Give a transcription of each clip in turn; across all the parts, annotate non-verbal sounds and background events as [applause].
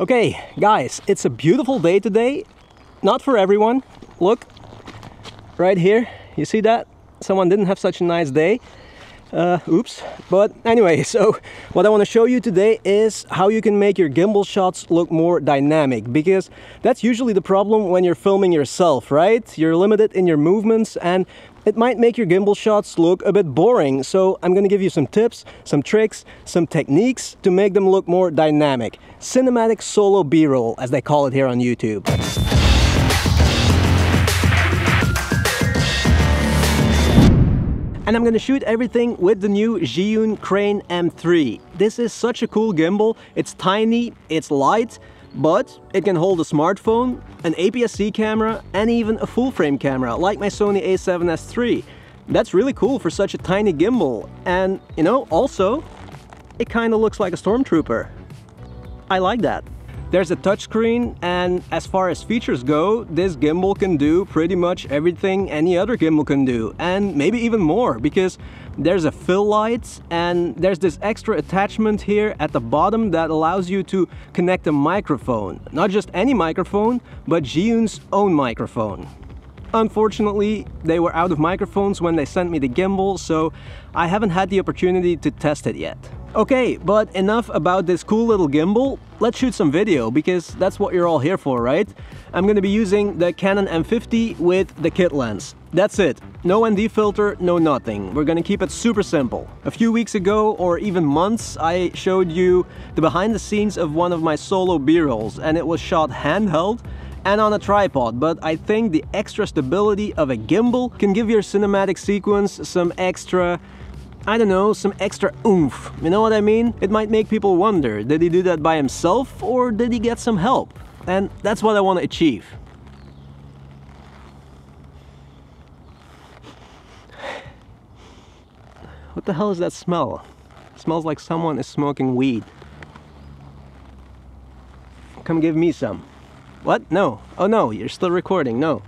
Okay, guys, it's a beautiful day today. Not for everyone. Look, right here, you see that? Someone didn't have such a nice day. Uh, oops. But anyway, [laughs] so what I want to show you today is how you can make your gimbal shots look more dynamic because that's usually the problem when you're filming yourself, right? You're limited in your movements and it might make your gimbal shots look a bit boring. So I'm to give you some tips, some tricks, some techniques to make them look more dynamic. Cinematic solo B-roll, as they call it here on YouTube. And I'm gonna shoot everything with the new Zhiyun Crane M3. This is such a cool gimbal. It's tiny, it's light, but it can hold a smartphone, an APS-C camera, and even a full-frame camera, like my Sony a7S III. That's really cool for such a tiny gimbal. And, you know, also, it kind of looks like a stormtrooper. I like that. There's a touchscreen and as far as features go, this gimbal can do pretty much everything any other gimbal can do and maybe even more because there's a fill light and there's this extra attachment here at the bottom that allows you to connect a microphone. Not just any microphone, but Zhiyun's own microphone. Unfortunately, they were out of microphones when they sent me the gimbal, so I haven't had the opportunity to test it yet. Okay, but enough about this cool little gimbal. Let's shoot some video, because that's what you're all here for, right? I'm gonna be using the Canon M50 with the kit lens. That's it. No ND filter, no nothing. We're gonna keep it super simple. A few weeks ago, or even months, I showed you the behind the scenes of one of my solo B-rolls, and it was shot handheld, and on a tripod, but I think the extra stability of a gimbal can give your cinematic sequence some extra I don't know, some extra oomph. You know what I mean? It might make people wonder, did he do that by himself or did he get some help? And that's what I want to achieve. What the hell is that smell? It smells like someone is smoking weed. Come give me some. What? No. Oh no, you're still recording. No.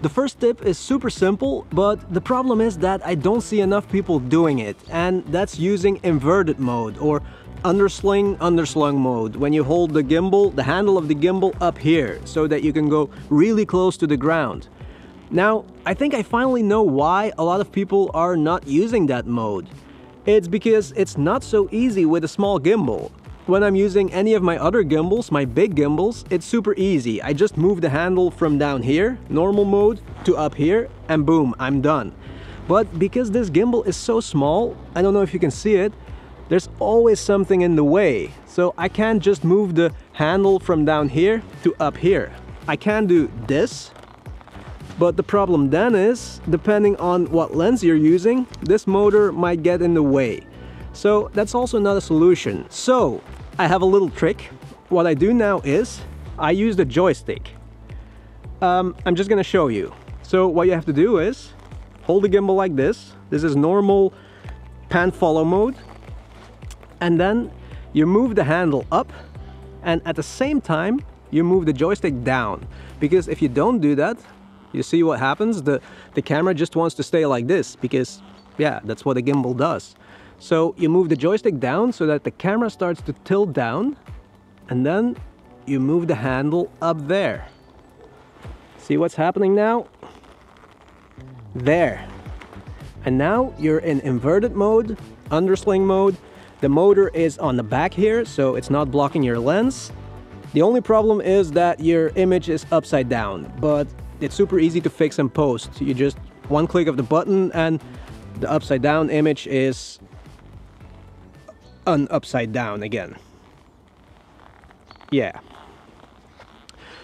The first tip is super simple, but the problem is that I don't see enough people doing it, and that's using inverted mode or undersling underslung mode when you hold the gimbal, the handle of the gimbal up here so that you can go really close to the ground. Now, I think I finally know why a lot of people are not using that mode. It's because it's not so easy with a small gimbal. When I'm using any of my other gimbals, my big gimbals, it's super easy. I just move the handle from down here, normal mode, to up here, and boom, I'm done. But because this gimbal is so small, I don't know if you can see it, there's always something in the way. So I can't just move the handle from down here to up here. I can do this, but the problem then is, depending on what lens you're using, this motor might get in the way. So that's also not a solution. So I have a little trick. What I do now is I use the joystick. Um, I'm just gonna show you. So what you have to do is hold the gimbal like this. This is normal pan follow mode. And then you move the handle up and at the same time you move the joystick down. Because if you don't do that, you see what happens? The, the camera just wants to stay like this because yeah, that's what a gimbal does. So you move the joystick down so that the camera starts to tilt down and then you move the handle up there. See what's happening now? There. And now you're in inverted mode, undersling mode. The motor is on the back here, so it's not blocking your lens. The only problem is that your image is upside down, but it's super easy to fix in post. You just one click of the button and the upside down image is un upside down again. Yeah.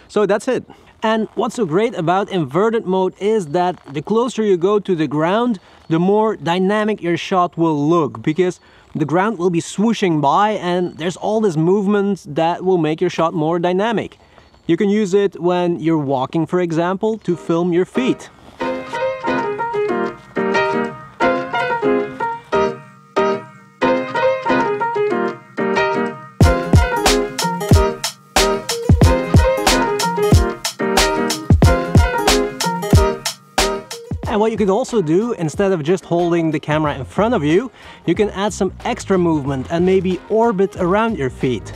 So that's it. And what's so great about inverted mode is that the closer you go to the ground, the more dynamic your shot will look because the ground will be swooshing by and there's all this movement that will make your shot more dynamic. You can use it when you're walking, for example, to film your feet. And what you could also do, instead of just holding the camera in front of you, you can add some extra movement and maybe orbit around your feet.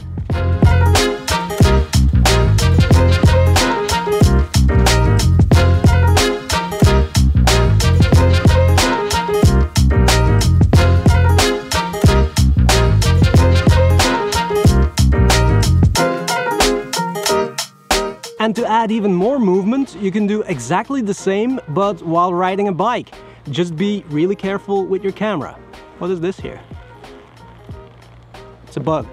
Add even more movement, you can do exactly the same, but while riding a bike. Just be really careful with your camera. What is this here? It's a bug.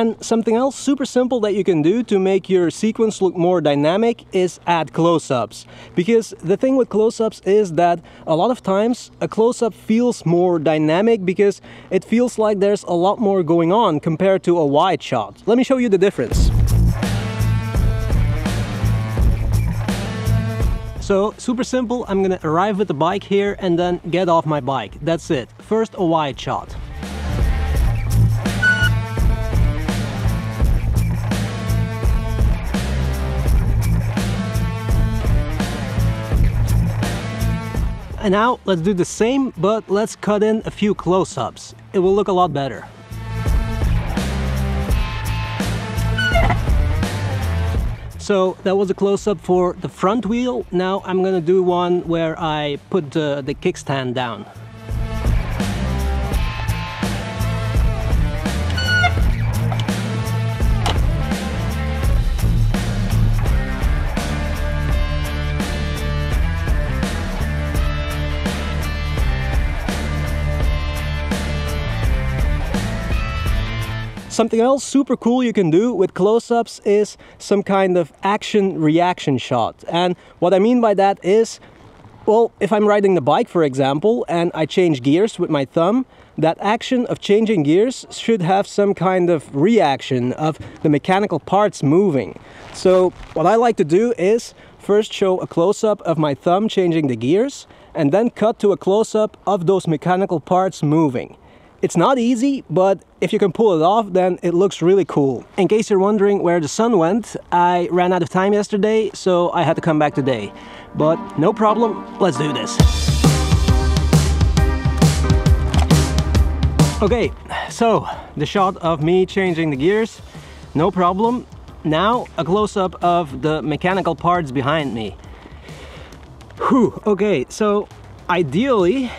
And something else super simple that you can do to make your sequence look more dynamic is add close-ups. Because the thing with close-ups is that a lot of times a close-up feels more dynamic because it feels like there's a lot more going on compared to a wide shot. Let me show you the difference. So super simple, I'm gonna arrive with the bike here and then get off my bike. That's it. First a wide shot. And now let's do the same, but let's cut in a few close-ups. It will look a lot better. [laughs] So that was a close-up for the front wheel. Now I'm gonna do one where I put uh, the kickstand down. Something else super cool you can do with close-ups is some kind of action reaction shot. And what I mean by that is, well, if I'm riding the bike, for example, and I change gears with my thumb, that action of changing gears should have some kind of reaction of the mechanical parts moving. So what I like to do is first show a close-up of my thumb changing the gears and then cut to a close-up of those mechanical parts moving. It's not easy, but if you can pull it off, then it looks really cool. In case you're wondering where the sun went, I ran out of time yesterday, so I had to come back today. But no problem, let's do this. Okay, so the shot of me changing the gears, no problem. Now a close-up of the mechanical parts behind me. Whew, okay, so ideally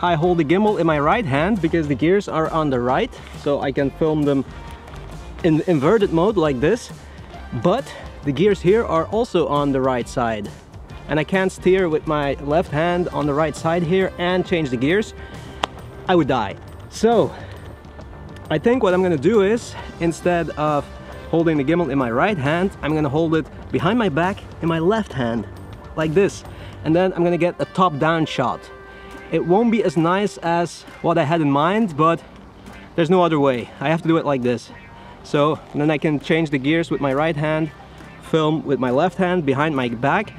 I hold the gimbal in my right hand because the gears are on the right so I can film them in inverted mode like this. But the gears here are also on the right side. And I can't steer with my left hand on the right side here and change the gears. I would die. So I think what I'm gonna do is instead of holding the gimbal in my right hand I'm gonna hold it behind my back in my left hand like this. And then I'm gonna get a top-down shot it won't be as nice as what I had in mind, but there's no other way. I have to do it like this. So then I can change the gears with my right hand, film with my left hand behind my back.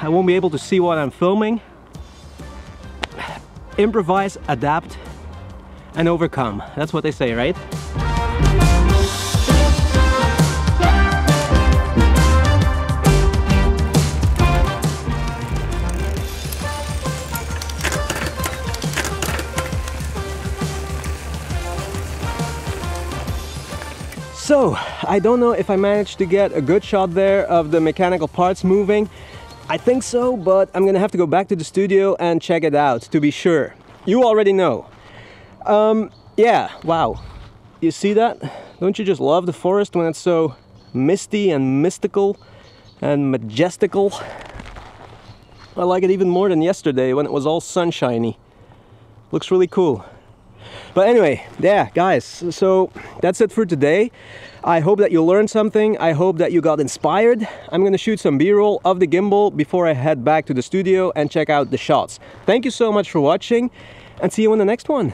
I won't be able to see what I'm filming. Improvise, adapt, and overcome. That's what they say, right? So, I don't know if I managed to get a good shot there of the mechanical parts moving. I think so, but I'm gonna have to go back to the studio and check it out to be sure. You already know. Um, yeah, wow. You see that? Don't you just love the forest when it's so misty and mystical and majestical? I like it even more than yesterday when it was all sunshiny. Looks really cool. But anyway, yeah, guys, so that's it for today. I hope that you learned something. I hope that you got inspired. I'm gonna shoot some b-roll of the gimbal before I head back to the studio and check out the shots. Thank you so much for watching and see you in the next one.